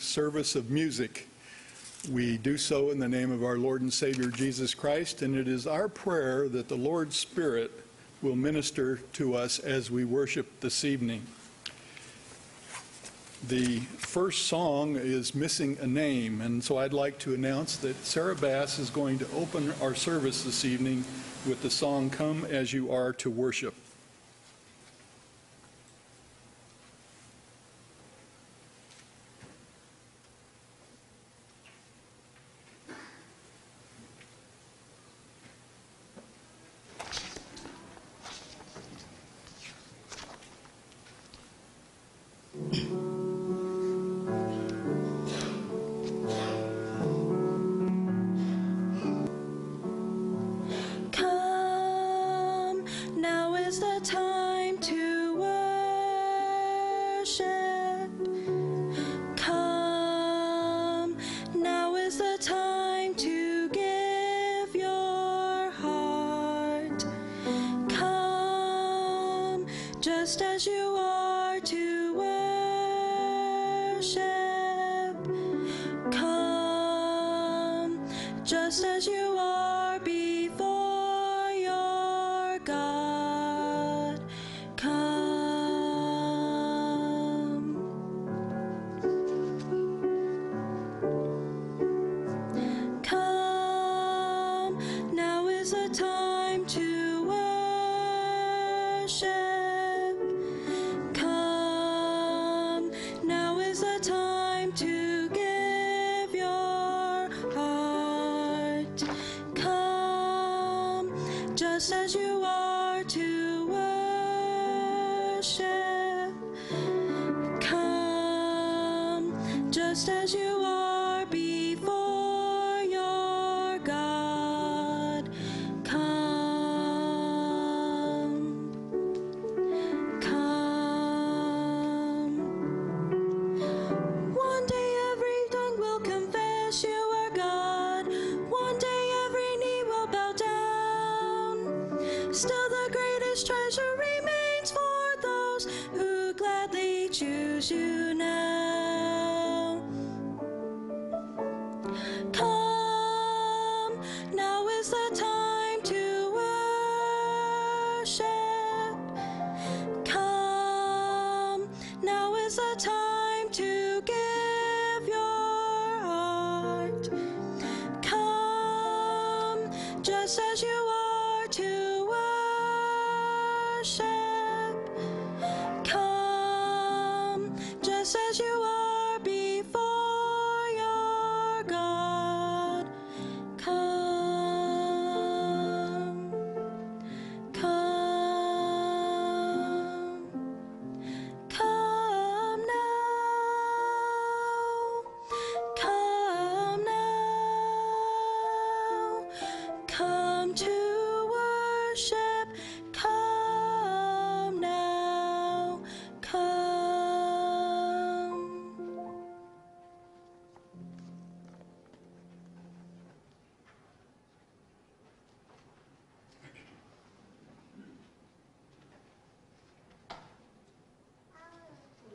service of music. We do so in the name of our Lord and Savior Jesus Christ, and it is our prayer that the Lord's Spirit will minister to us as we worship this evening. The first song is Missing a Name, and so I'd like to announce that Sarah Bass is going to open our service this evening with the song Come As You Are to Worship. Just as you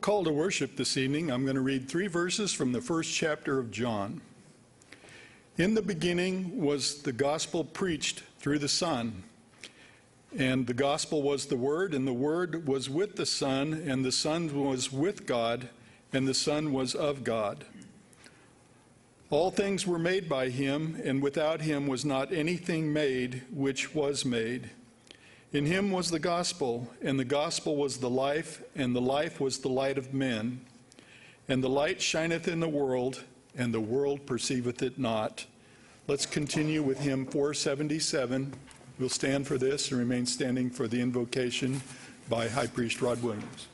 Call to worship this evening, I'm going to read three verses from the first chapter of John. In the beginning was the gospel preached through the Son. And the gospel was the Word, and the Word was with the Son, and the Son was with God, and the Son was of God. All things were made by him, and without him was not anything made which was made. In him was the gospel, and the gospel was the life, and the life was the light of men. And the light shineth in the world, and the world perceiveth it not. Let's continue with hymn 477. We'll stand for this and remain standing for the invocation by High Priest Rod Williams.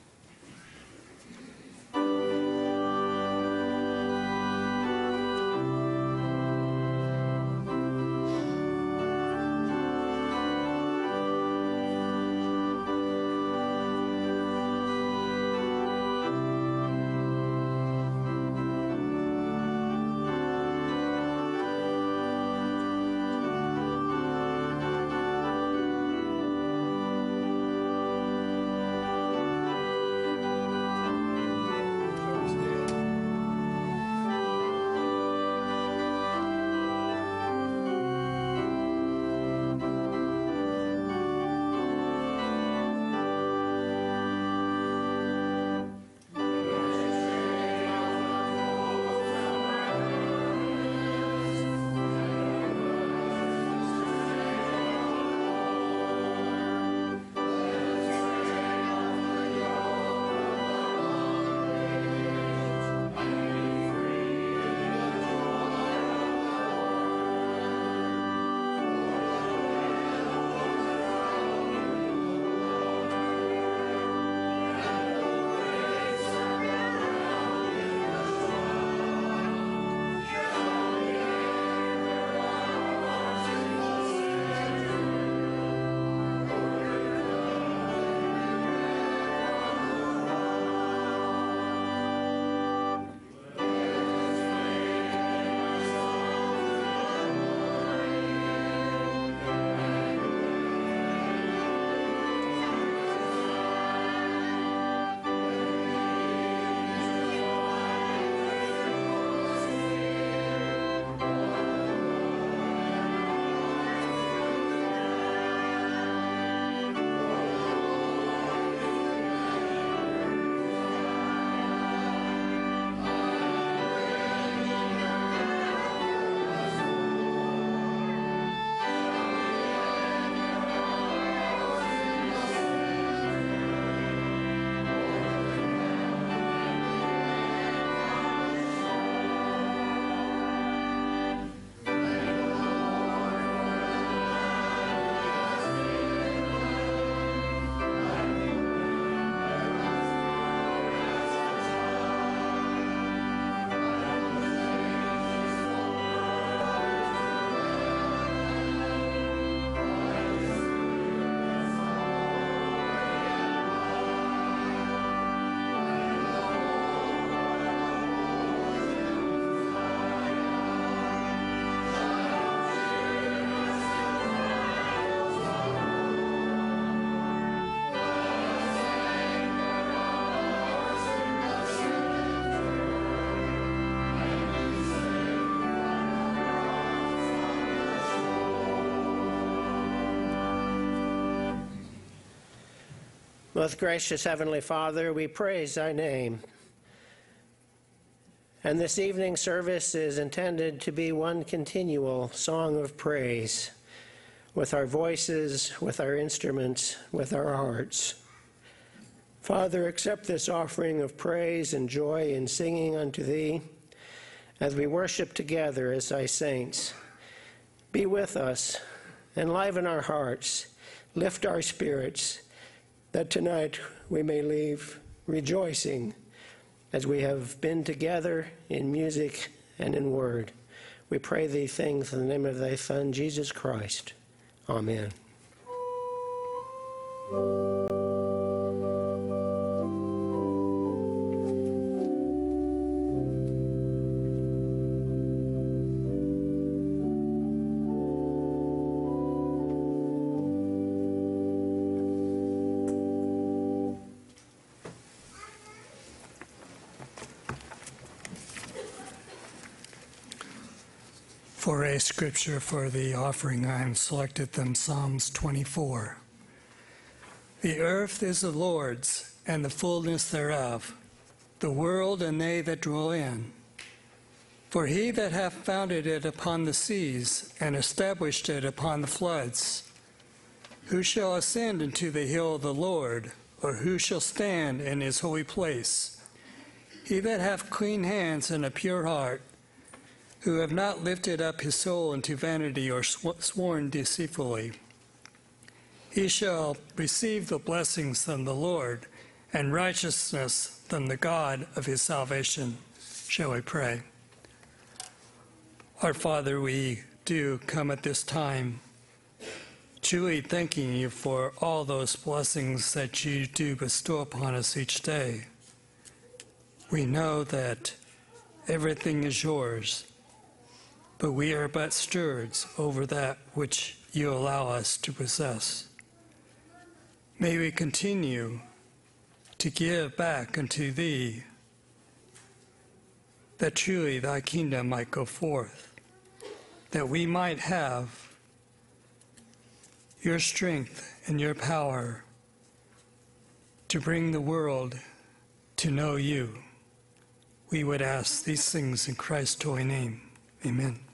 Most gracious Heavenly Father, we praise thy name. And this evening service is intended to be one continual song of praise with our voices, with our instruments, with our hearts. Father, accept this offering of praise and joy in singing unto thee as we worship together as thy saints. Be with us, enliven our hearts, lift our spirits, that tonight we may leave rejoicing as we have been together in music and in word. We pray these things in the name of thy Son, Jesus Christ. Amen. For a scripture for the offering, I have selected them Psalms 24. The earth is the Lord's, and the fullness thereof, the world and they that dwell in. For he that hath founded it upon the seas, and established it upon the floods, who shall ascend into the hill of the Lord, or who shall stand in his holy place? He that hath clean hands and a pure heart, who have not lifted up his soul into vanity or sw- sworn deceitfully. He shall receive the blessings from the Lord and righteousness from the God of his salvation. Shall we pray? Our Father, we do come at this time truly thanking you for all those blessings that you do bestow upon us each day. We know that everything is yours but we are but stewards over that which you allow us to possess. May we continue to give back unto thee, that truly thy kingdom might go forth, that we might have your strength and your power to bring the world to know you. We would ask these things in Christ's holy name. Amen.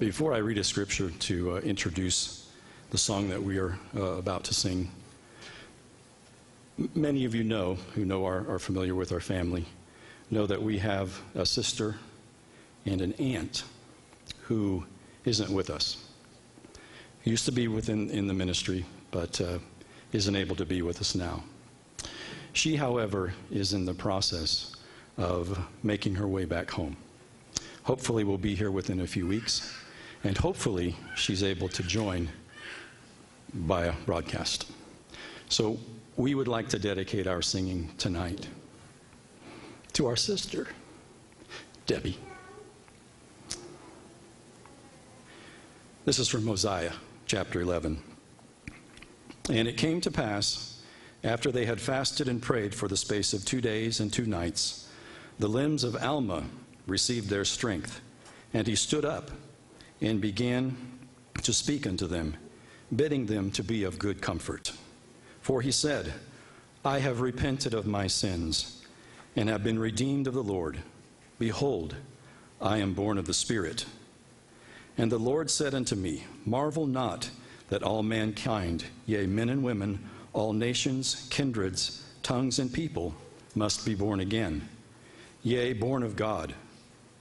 Before I read a scripture to uh, introduce the song that we are uh, about to sing, many of you know, who know our, are familiar with our family, know that we have a sister and an aunt who isn't with us. Used to be within in the ministry, but uh, isn't able to be with us now. She, however, is in the process of making her way back home. Hopefully, we'll be here within a few weeks, and hopefully, she's able to join by a broadcast. So, we would like to dedicate our singing tonight to our sister, Debbie. This is from Mosiah, chapter 11. And it came to pass, after they had fasted and prayed for the space of two days and two nights, the limbs of Alma received their strength. And he stood up and began to speak unto them, bidding them to be of good comfort. For he said, I have repented of my sins and have been redeemed of the Lord. Behold, I am born of the Spirit. And the Lord said unto me, Marvel not that all mankind, yea, men and women, all nations, kindreds, tongues, and people, must be born again. Yea, born of God,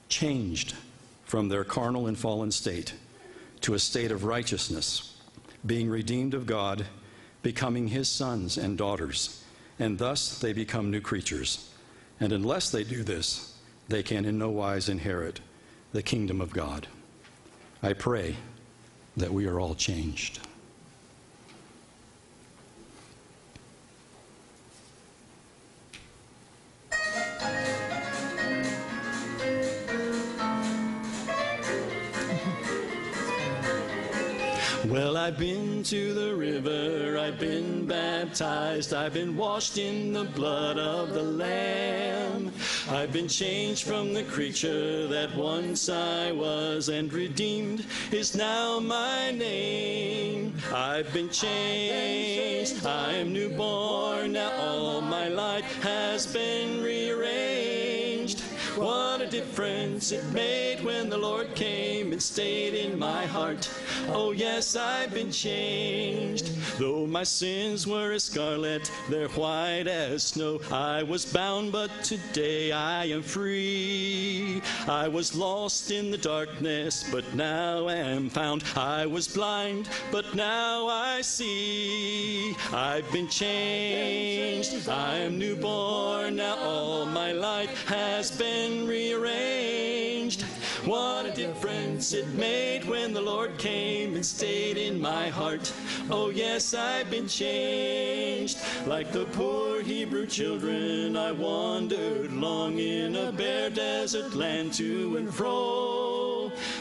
changed from their carnal and fallen state to a state of righteousness, being redeemed of God, becoming his sons and daughters, and thus they become new creatures. And unless they do this, they can in no wise inherit the kingdom of God. I pray that we are all changed. I've been to the river, I've been baptized, I've been washed in the blood of the Lamb. I've been changed from the creature that once I was, and redeemed is now my name. I've been changed, I'm newborn, now all my life has been rearranged. What a difference it made when the Lord came and stayed in my heart. Oh, yes, I've been changed. Though my sins were as scarlet, they're white as snow. I was bound, but today I am free. I was lost in the darkness, but now I am found. I was blind, but now I see. I've been changed. I am newborn. Now all my life has been rearranged. What a difference it made when the Lord came and stayed in my heart. Oh, yes, I've been changed. Like the poor Hebrew children, I wandered long in a bare desert land to and fro.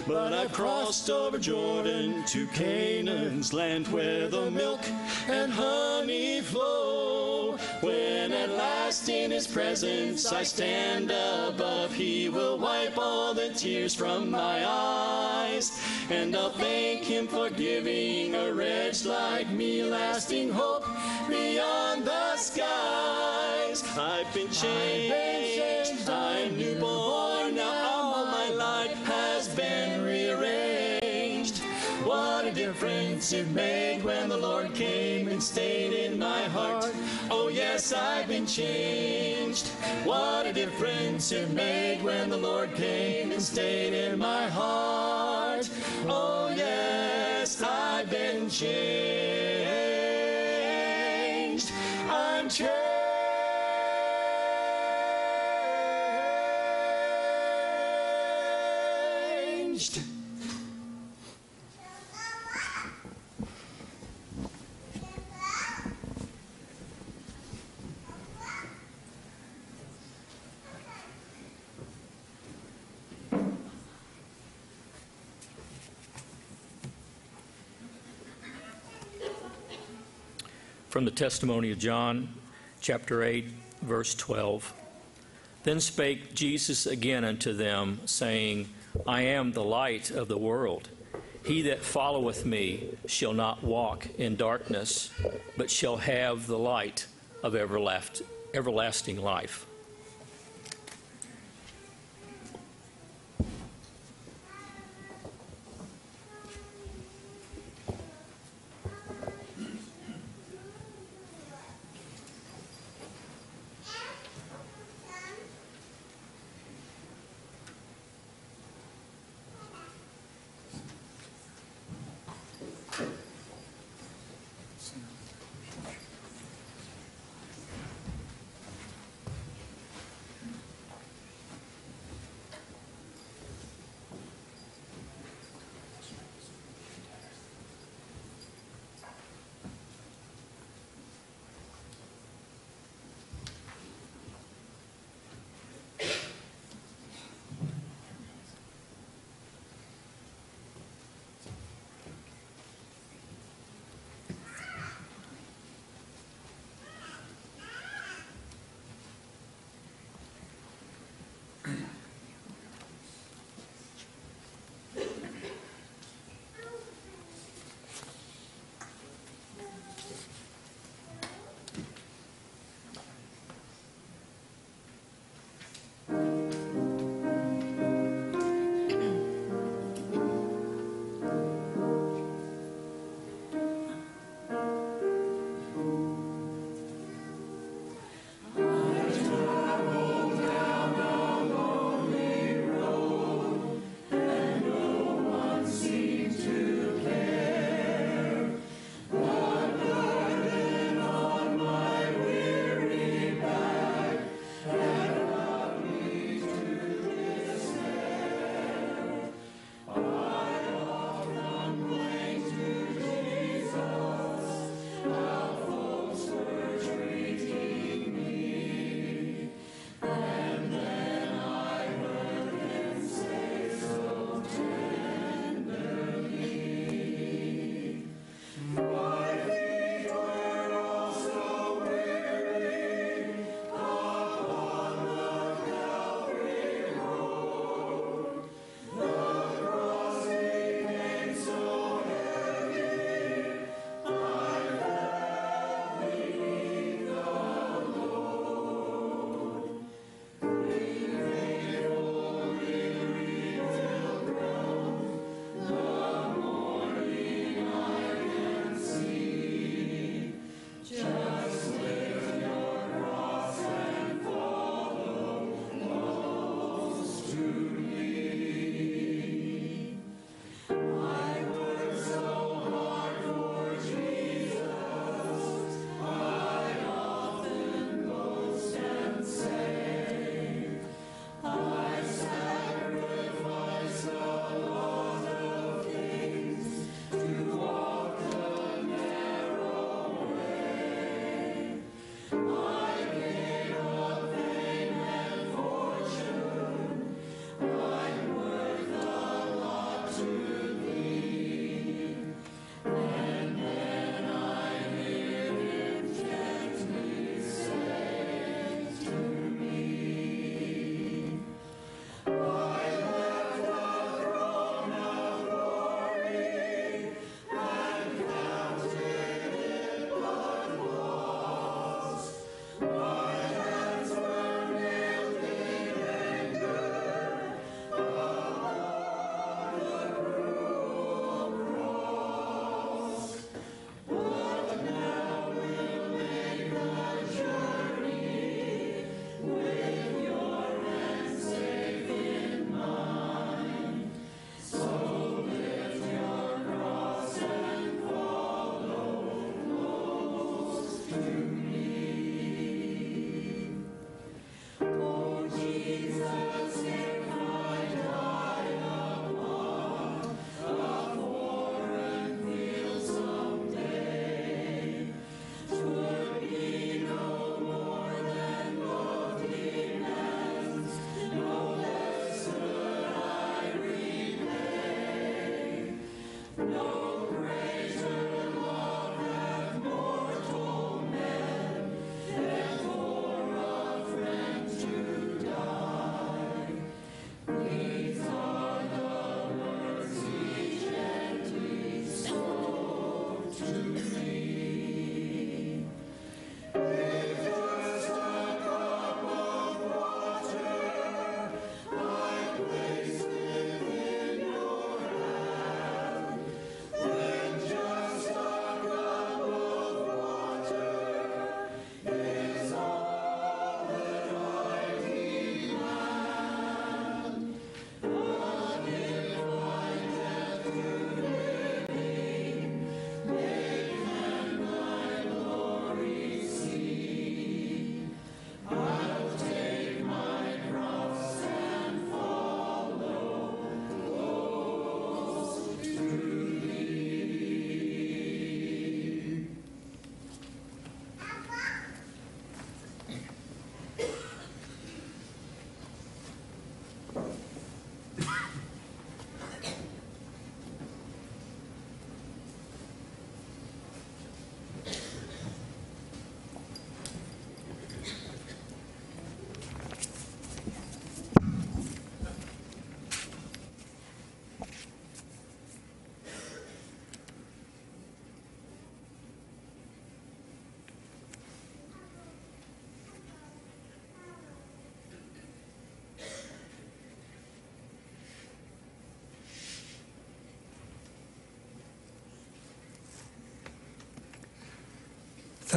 But I've crossed over Jordan to Canaan's land where the milk and honey flow. When at last in his presence I stand above, he will wipe all the tears from my eyes. And I'll thank him for giving a wretch like me lasting hope beyond the skies. I've been changed, I'm newborn, difference it made when the Lord came and stayed in my heart. Oh, yes, I've been changed. What a difference it made when the Lord came and stayed in my heart. Oh, yes, I've been changed. I'm changed. From the testimony of John, chapter 8, verse 12. Then spake Jesus again unto them, saying, I am the light of the world. He that followeth me shall not walk in darkness, but shall have the light of everlasting life.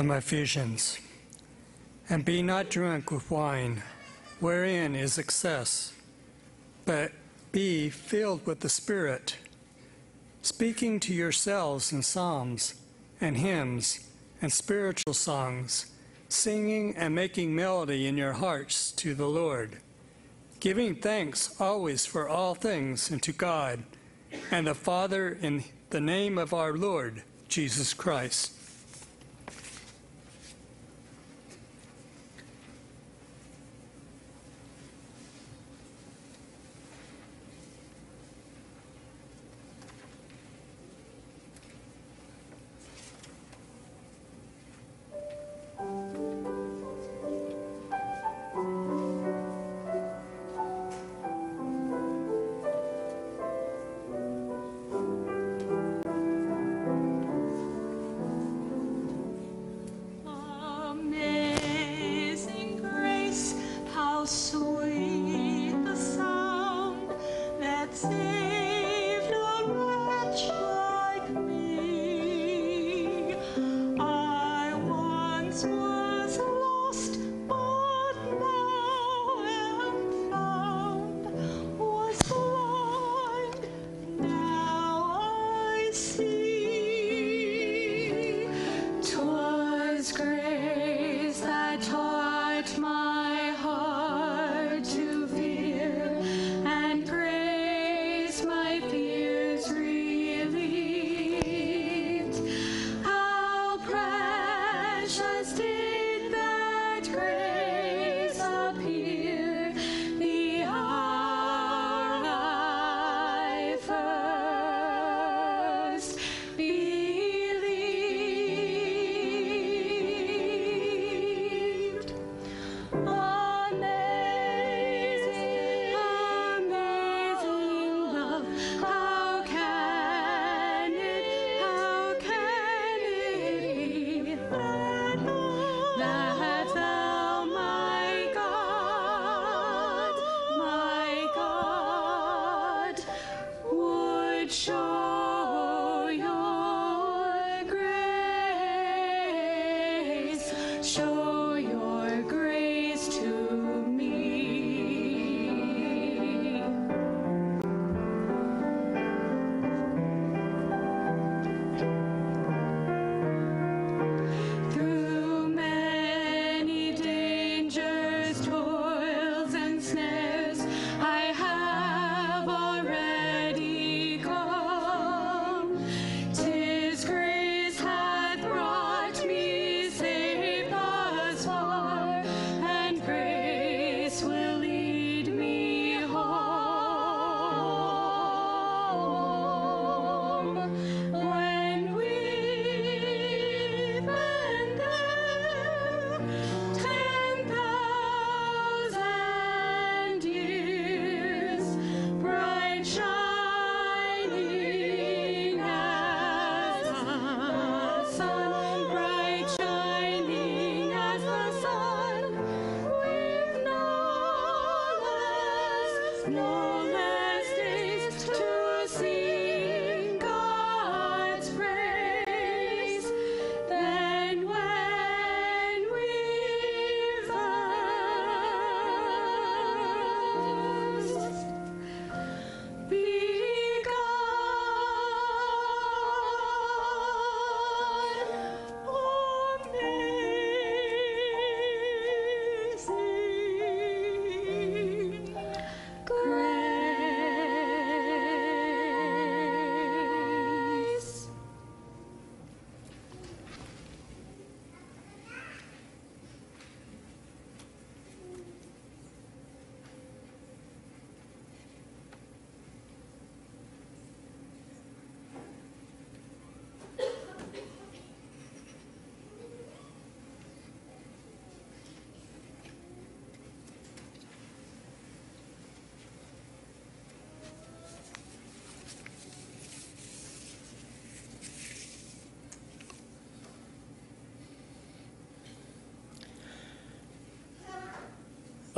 my visions. And be not drunk with wine, wherein is excess, but be filled with the Spirit, speaking to yourselves in psalms and hymns and spiritual songs, singing and making melody in your hearts to the Lord, giving thanks always for all things unto God and the Father in the name of our Lord Jesus Christ.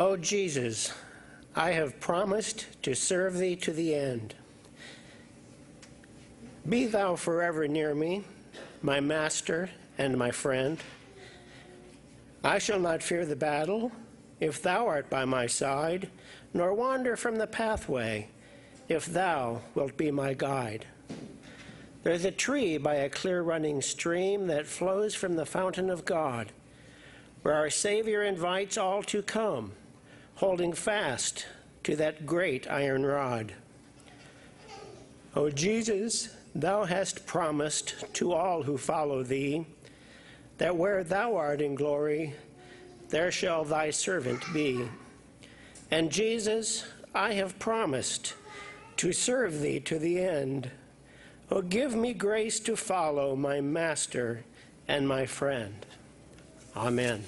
O Jesus, I have promised to serve thee to the end. Be thou forever near me, my master and my friend. I shall not fear the battle if thou art by my side, nor wander from the pathway if thou wilt be my guide. There's a tree by a clear running stream that flows from the fountain of God, where our Savior invites all to come holding fast to that great iron rod. O Jesus, thou hast promised to all who follow thee that where thou art in glory, there shall thy servant be. And Jesus, I have promised to serve thee to the end. O give me grace to follow my master and my friend. Amen.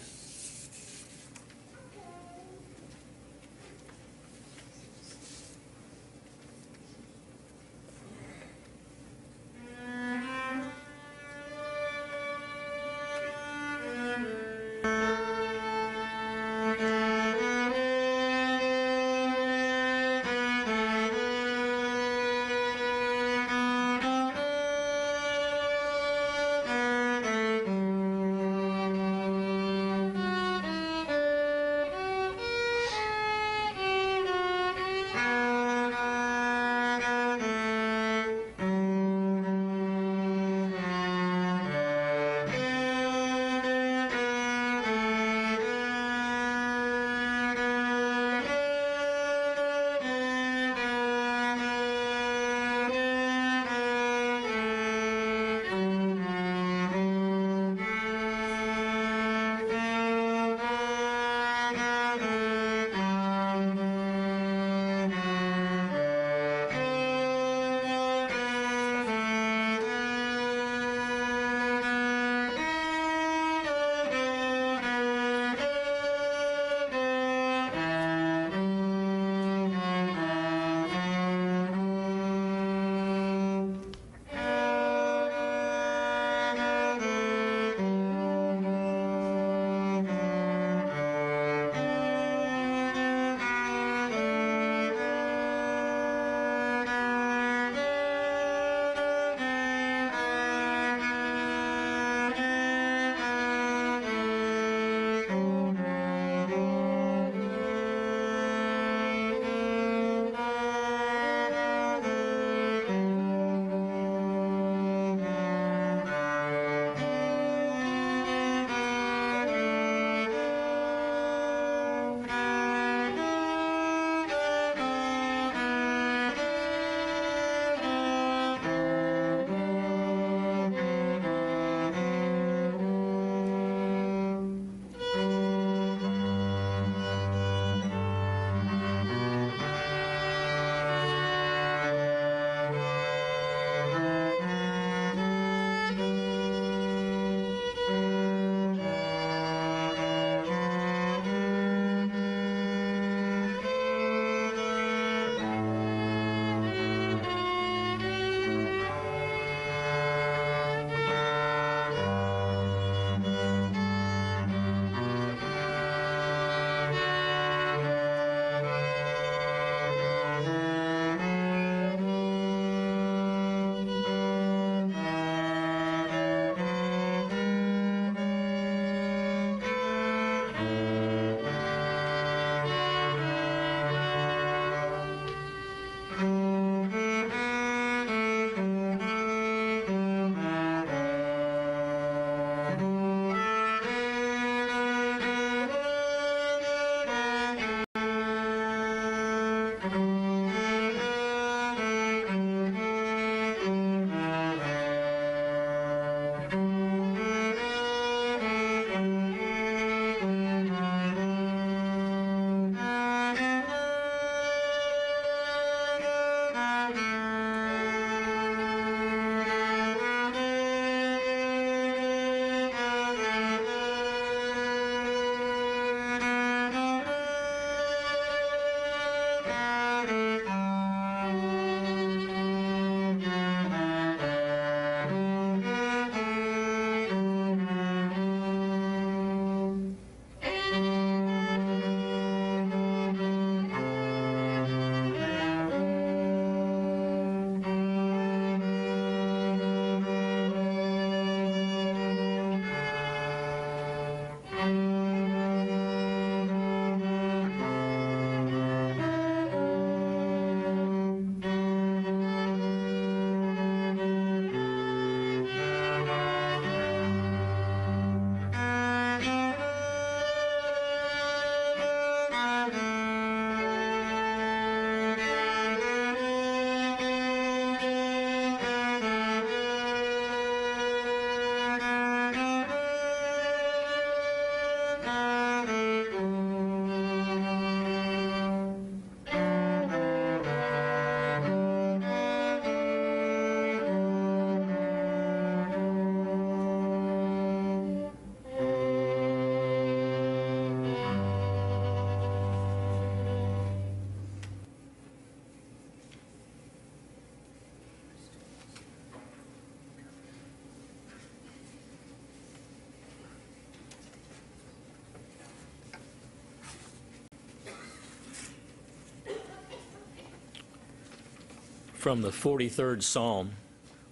From the 43rd Psalm,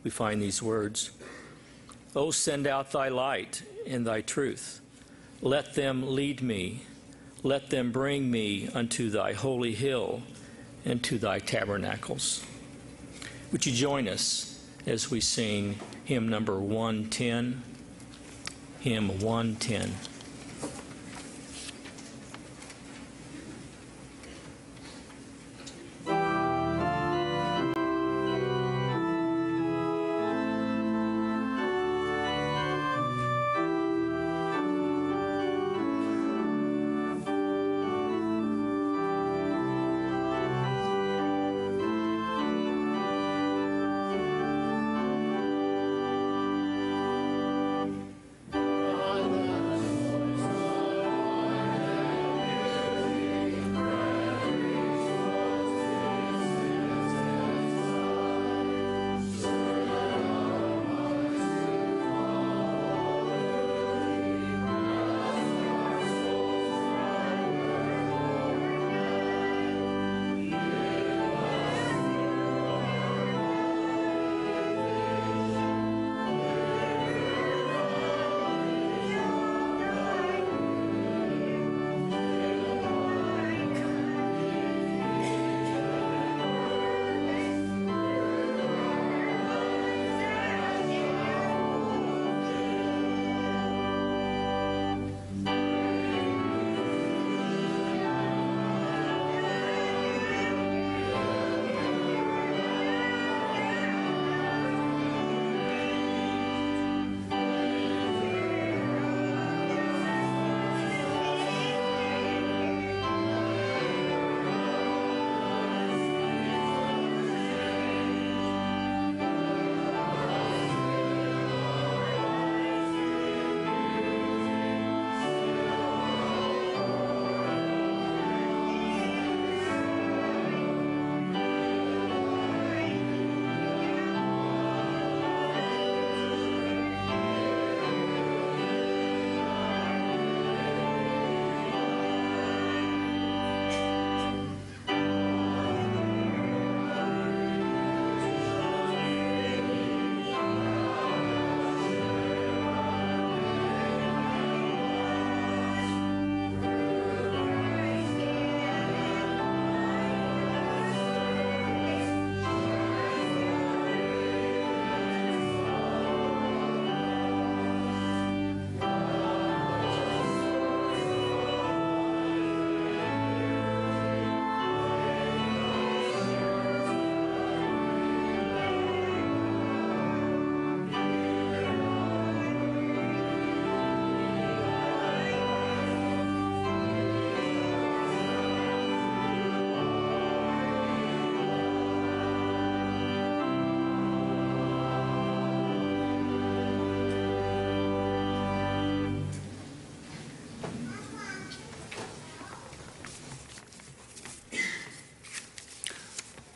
we find these words O send out thy light and thy truth. Let them lead me. Let them bring me unto thy holy hill and to thy tabernacles. Would you join us as we sing hymn number 110? Hymn 110.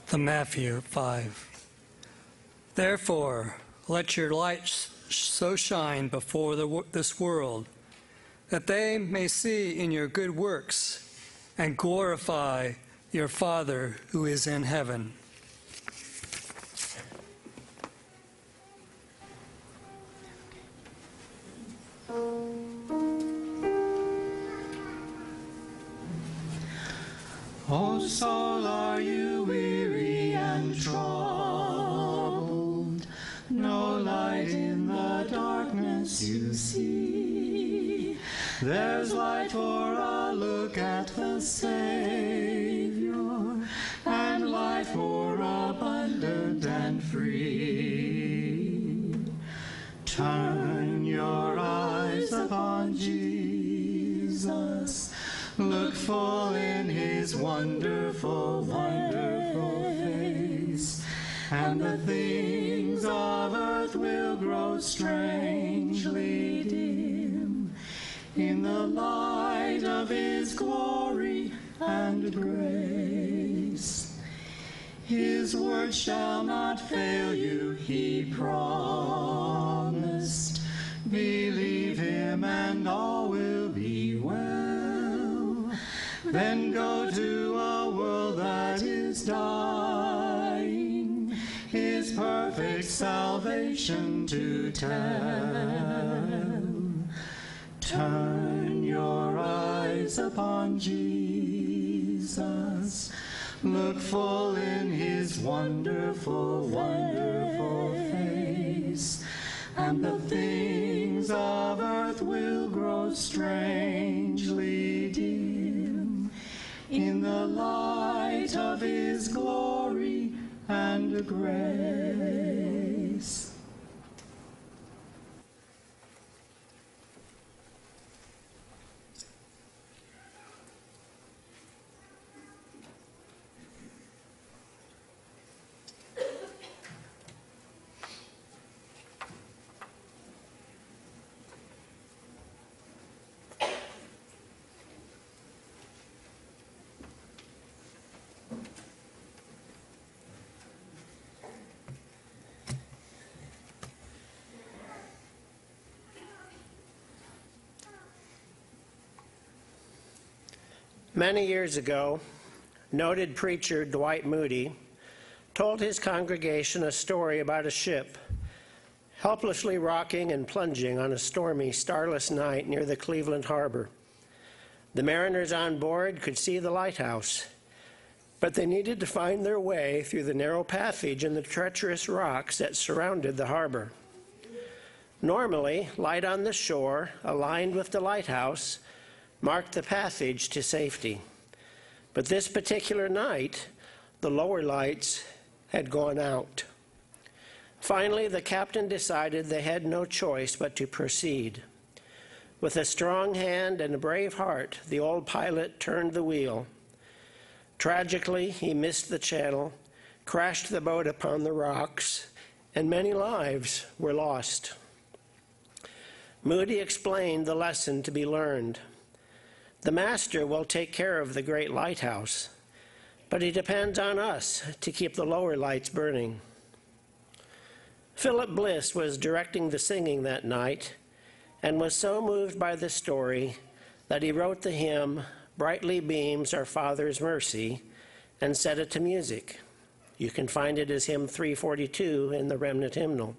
The Matthew 5. Therefore, let your light so shine before the, this world that they may see in your good works and glorify your Father who is in heaven. O soul, are you weary and troubled? No light in the darkness you see. There's light for a look at the Savior, and life more abundant and free. Turn your eyes upon Jesus. Look full in his wonderful, face, and the things of earth will grow strangely dim in the light of his glory and grace. His word shall not fail you, he promised. Believe him, and all will be well. Then go to a world that is dying salvation to tell. Turn your eyes upon Jesus. Look full in his wonderful, wonderful face, and the things of earth will grow strangely dim in the light of his glory and grace. Many years ago, noted preacher Dwight Moody told his congregation a story about a ship helplessly rocking and plunging on a stormy, starless night near the Cleveland harbor. The mariners on board could see the lighthouse, but they needed to find their way through the narrow passage and the treacherous rocks that surrounded the harbor. Normally, light on the shore, aligned with the lighthouse, marked the passage to safety. But this particular night, the lower lights had gone out. Finally, the captain decided they had no choice but to proceed. With a strong hand and a brave heart, the old pilot turned the wheel. Tragically, he missed the channel, crashed the boat upon the rocks, and many lives were lost. Moody explained the lesson to be learned. The Master will take care of the great lighthouse, but he depends on us to keep the lower lights burning. Philip Bliss was directing the singing that night and was so moved by the story that he wrote the hymn, Brightly Beams Our Father's Mercy, and set it to music. You can find it as hymn 342 in the Remnant Hymnal.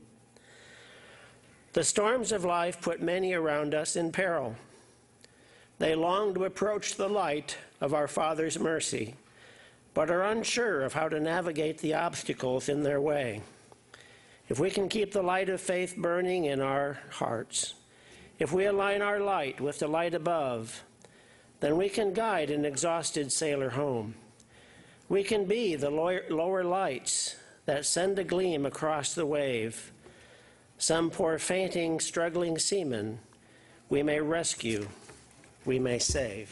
The storms of life put many around us in peril. They long to approach the light of our Father's mercy, but are unsure of how to navigate the obstacles in their way. If we can keep the light of faith burning in our hearts, if we align our light with the light above, then we can guide an exhausted sailor home. We can be the lower lights that send a gleam across the wave. Some poor fainting, struggling seaman we may rescue, we may save.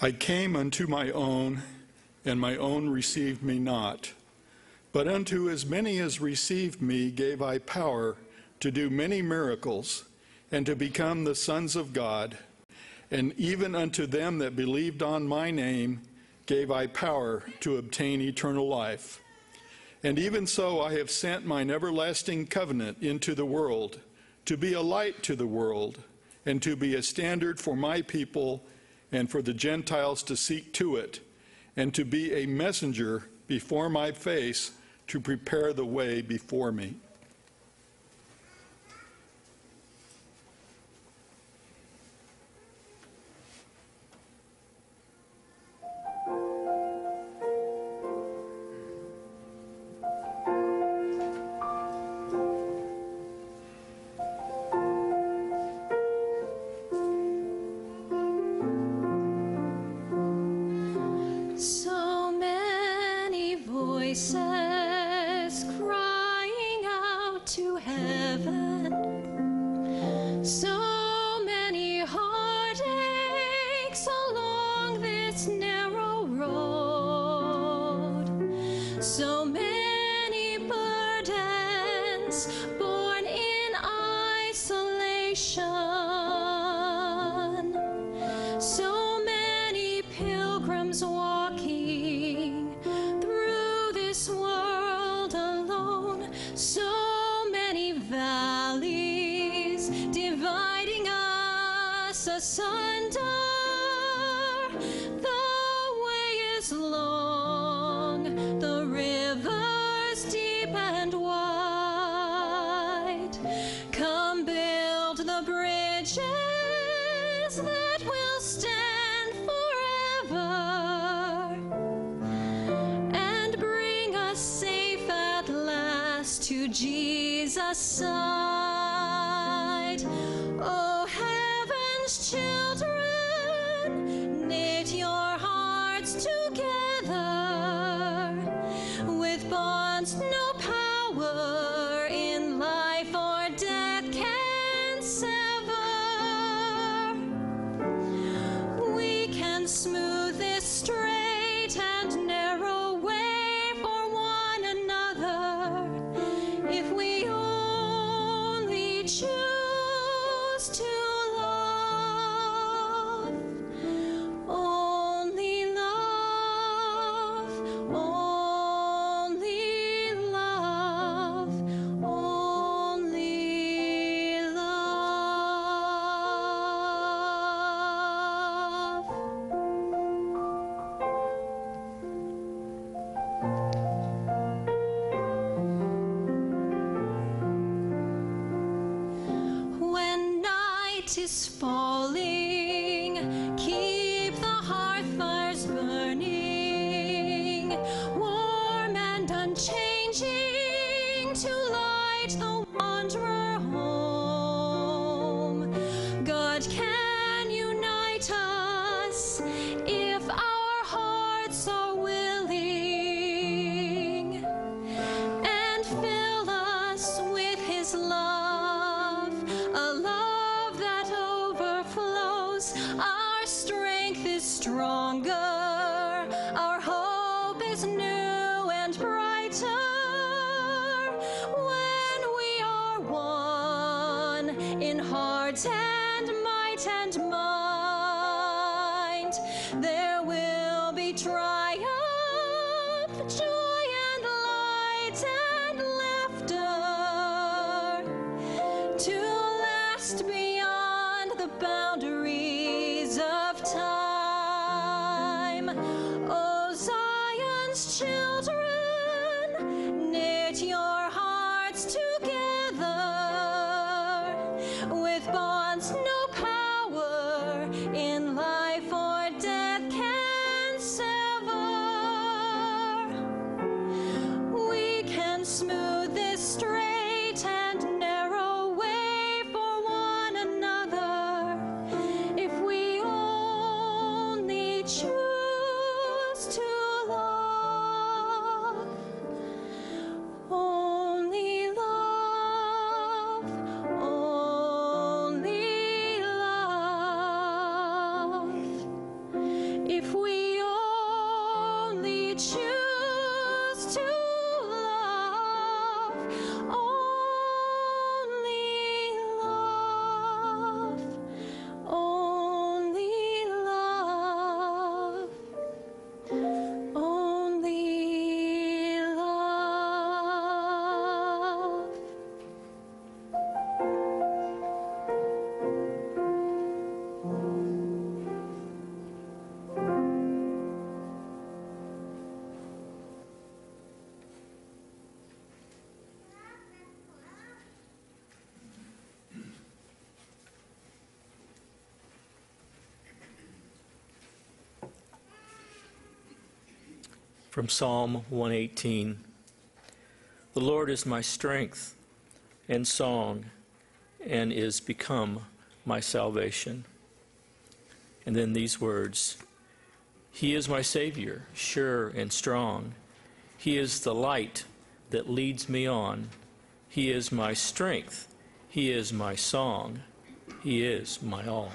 I came unto my own, and my own received me not. But unto as many as received me gave I power to do many miracles, and to become the sons of God. And even unto them that believed on my name gave I power to obtain eternal life. And even so I have sent mine everlasting covenant into the world, to be a light to the world, and to be a standard for my people and for the Gentiles to seek to it, and to be a messenger before my face to prepare the way before me. Jesus' falling, keep the hearth fires burning, warm and unchanging to light the wanderer home. From Psalm 118 The Lord is my strength and song, and is become my salvation. And then these words He is my Savior, sure and strong. He is the light that leads me on. He is my strength. He is my song. He is my all.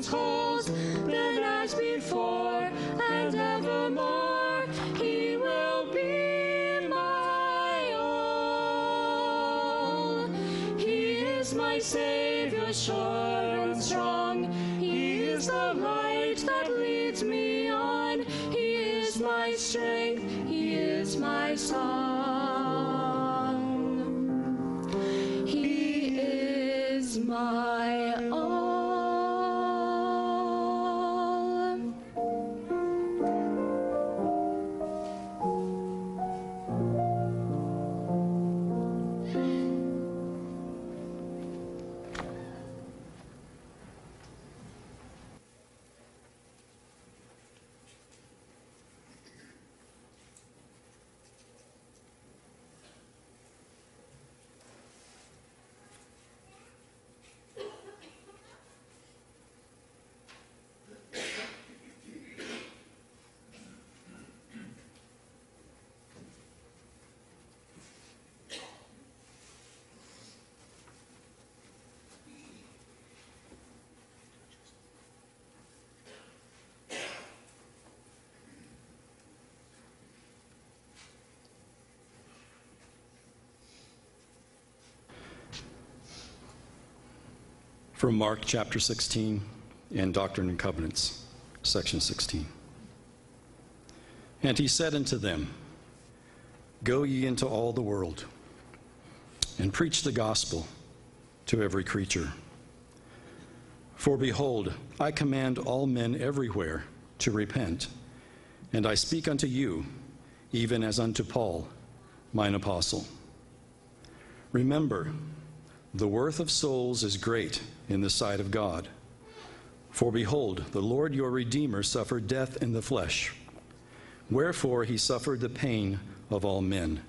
Heaven's halls, then as before and evermore, He will be my all. He is my Savior, sure and strong. From Mark chapter 16 and Doctrine and Covenants, section 16. And he said unto them, Go ye into all the world and preach the gospel to every creature. For behold, I command all men everywhere to repent, and I speak unto you, even as unto Paul, mine apostle. Remember, the worth of souls is great in the sight of God. For behold, the Lord your Redeemer suffered death in the flesh. Wherefore he suffered the pain of all men,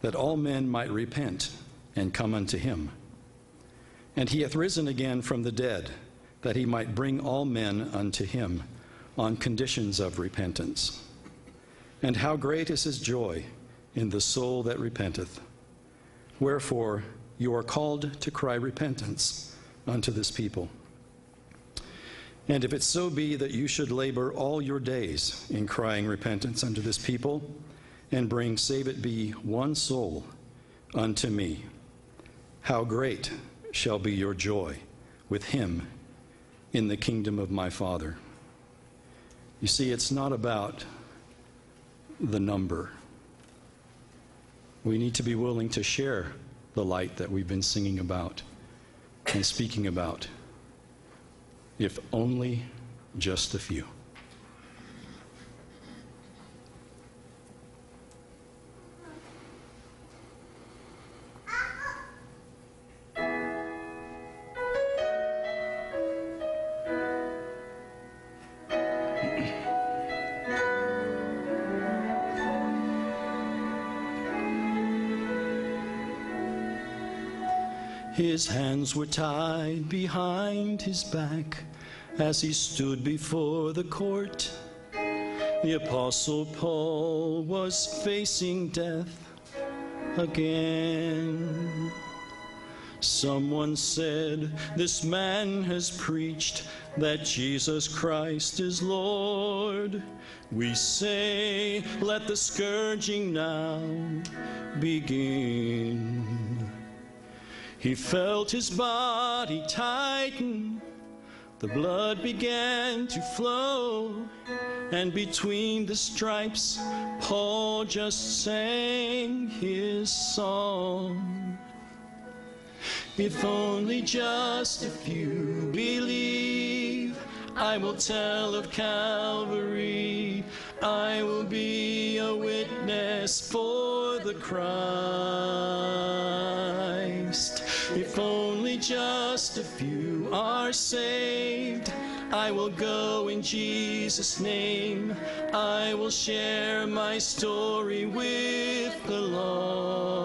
that all men might repent and come unto him. And he hath risen again from the dead, that he might bring all men unto him on conditions of repentance. And how great is his joy in the soul that repenteth. Wherefore, you are called to cry repentance unto this people. And if it so be that you should labor all your days in crying repentance unto this people, and bring, save it be, one soul unto me, how great shall be your joy with him in the kingdom of my Father. You see, it's not about the number. We need to be willing to share the light that we've been singing about and speaking about, if only just a few. His hands were tied behind his back as he stood before the court. The Apostle Paul was facing death again. Someone said, This man has preached that Jesus Christ is Lord. We say, Let the scourging now begin. He felt his body tighten, the blood began to flow, and between the stripes, Paul just sang his song. If only just a few believe, I will tell of Calvary. I will be a witness for the Christ. If only just a few are saved, I will go in Jesus' name. I will share my story with the lost.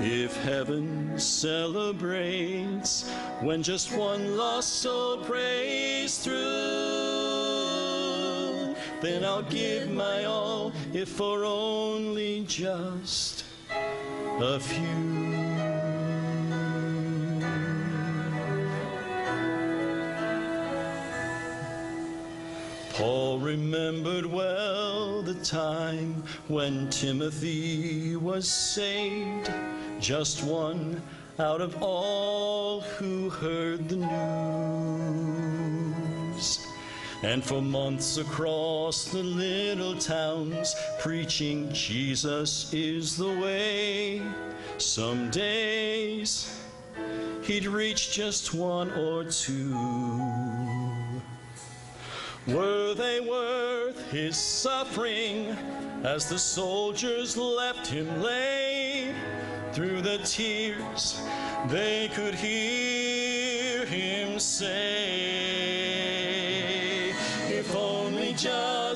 If heaven celebrates when just one lost soul prays through, then I'll give my all, if for only just a few. Paul remembered well the time when Timothy was saved, just one out of all who heard the news. And for months across the little towns, preaching Jesus is the way. Some days he'd reach just one or two. Were they worth his suffering as the soldiers left him lay? Through the tears, they could hear him say,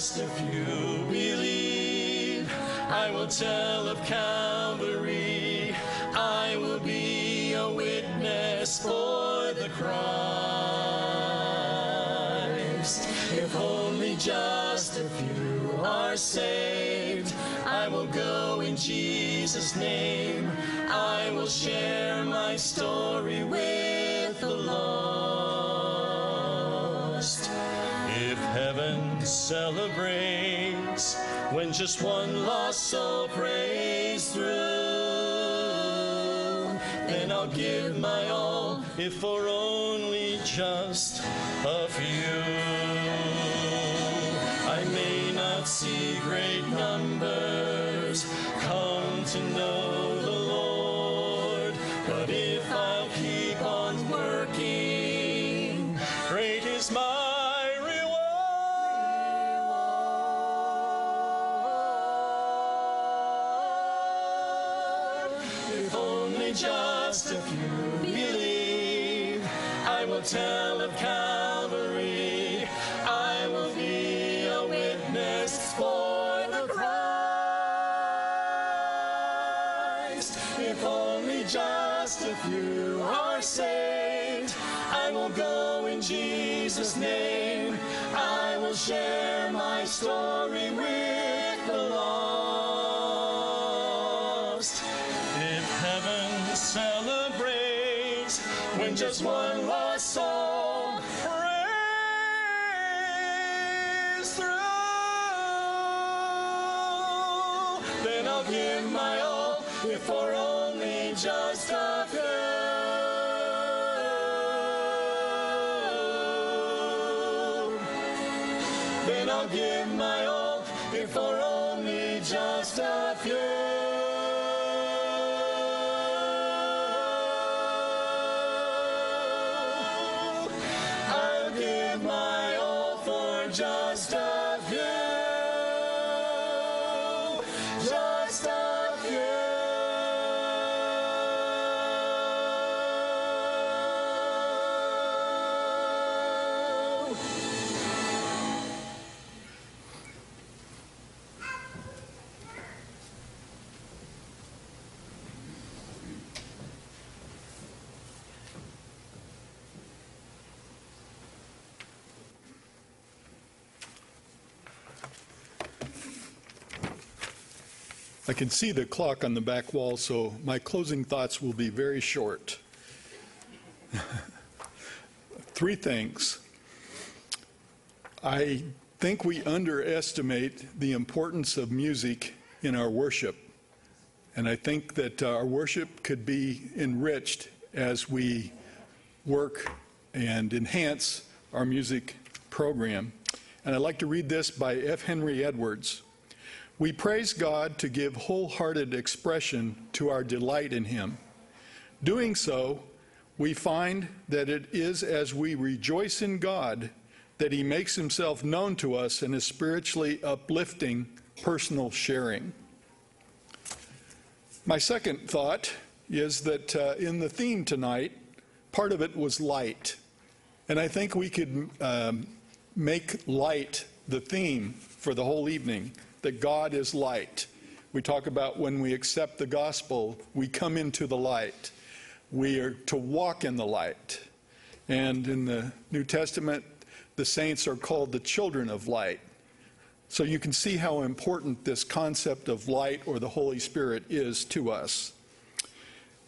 just a few believe, I will tell of Calvary. I will be a witness for the Christ. If only just a few are saved, I will go in Jesus' name. I will share my story with celebrates when just one lost soul prays through, then I'll give my all, if for only just a few. I may not see great numbers come to know will tell of Calvary. I will be a witness for the Christ. If only just a few are saved. I will go in Jesus' name. I will share my story with I can see the clock on the back wall, so my closing thoughts will be very short. Three things. I think we underestimate the importance of music in our worship. And I think that uh, our worship could be enriched as we work and enhance our music program. And I'd like to read this by F. Henry Edwards. We praise God to give wholehearted expression to our delight in Him. Doing so, we find that it is as we rejoice in God that He makes Himself known to us in a spiritually uplifting personal sharing. My second thought is that uh, in the theme tonight, part of it was light. And I think we could um, make light the theme for the whole evening that God is light. We talk about when we accept the gospel, we come into the light. We are to walk in the light. And in the New Testament, the saints are called the children of light. So you can see how important this concept of light or the Holy Spirit is to us.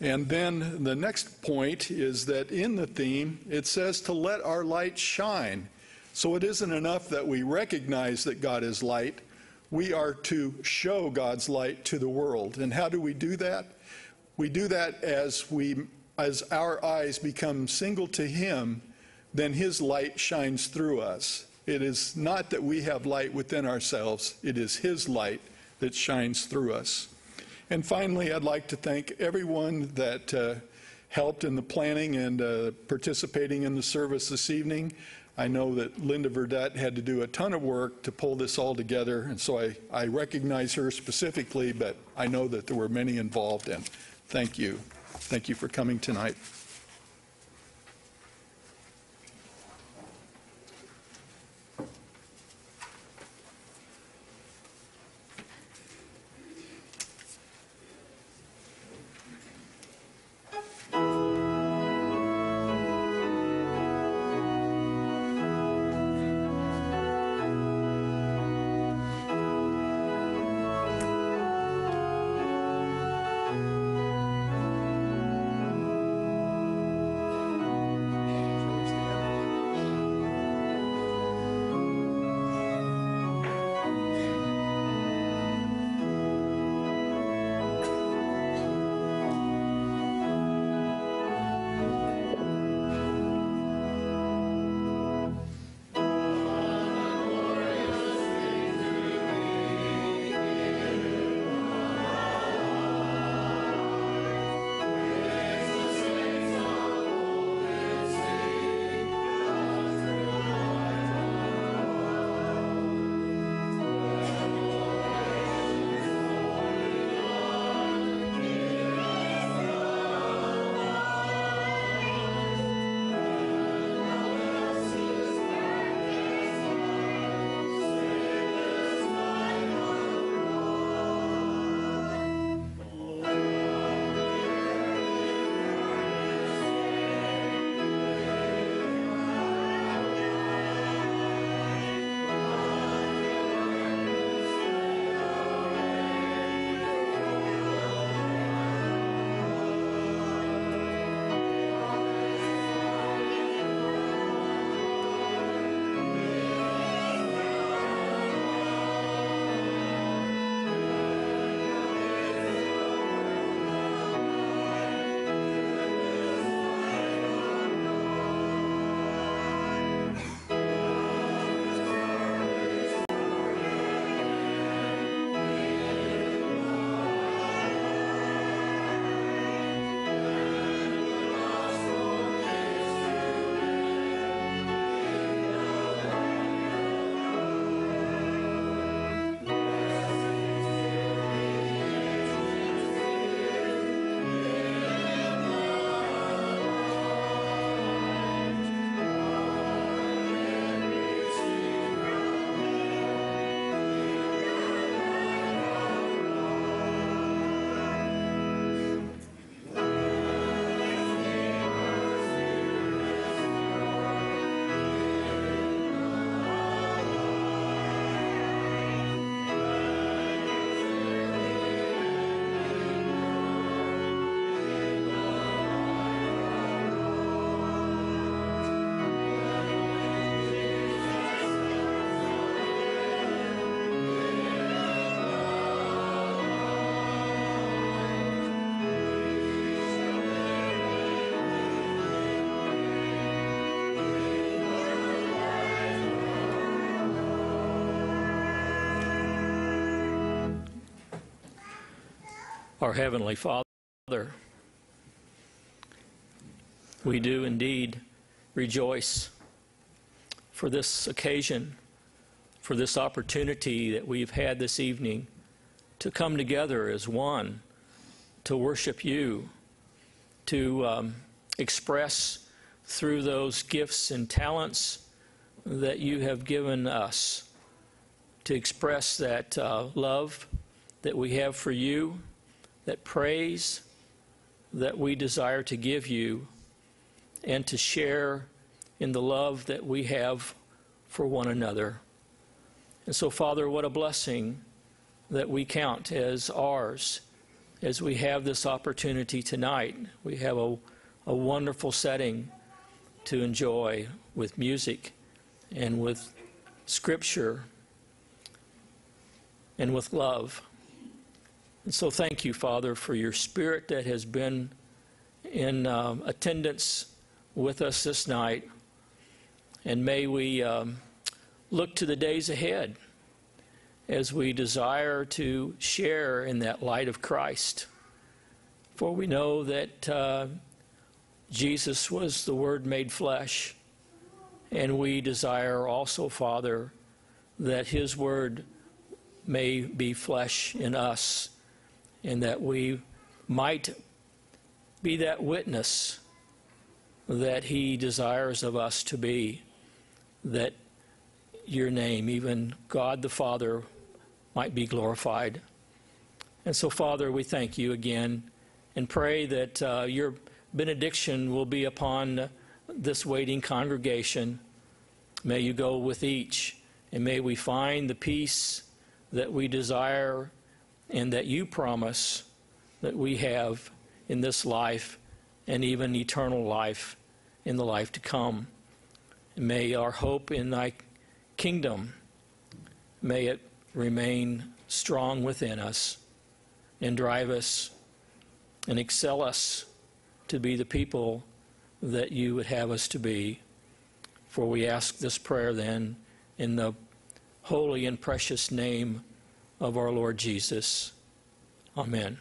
And then the next point is that in the theme, it says to let our light shine. So it isn't enough that we recognize that God is light, we are to show God's light to the world. And how do we do that? We do that as we as our eyes become single to him, then his light shines through us. It is not that we have light within ourselves, it is his light that shines through us. And finally, I'd like to thank everyone that uh, helped in the planning and uh, participating in the service this evening. I know that Linda Verdette had to do a ton of work to pull this all together, and so I, I recognize her specifically, but I know that there were many involved, and thank you. Thank you for coming tonight. Our Heavenly Father, we do indeed rejoice for this occasion, for this opportunity that we've had this evening to come together as one, to worship you, to um, express through those gifts and talents that you have given us, to express that uh, love that we have for you, that praise that we desire to give you, and to share in the love that we have for one another. And so, Father, what a blessing that we count as ours as we have this opportunity tonight. We have a, a wonderful setting to enjoy with music and with scripture and with love. And so, thank you, Father, for your spirit that has been in um, attendance with us this night. And may we um, look to the days ahead as we desire to share in that light of Christ. For we know that uh, Jesus was the Word made flesh, and we desire also, Father, that His Word may be flesh in us, and that we might be that witness that He desires of us to be, that your name, even God the Father, might be glorified. And so, Father, we thank you again and pray that uh, your benediction will be upon this waiting congregation. May you go with each, and may we find the peace that we desire and that you promise that we have in this life and even eternal life in the life to come. May our hope in thy kingdom, may it remain strong within us and drive us and excel us to be the people that you would have us to be. For we ask this prayer then in the holy and precious name of our Lord Jesus. Amen.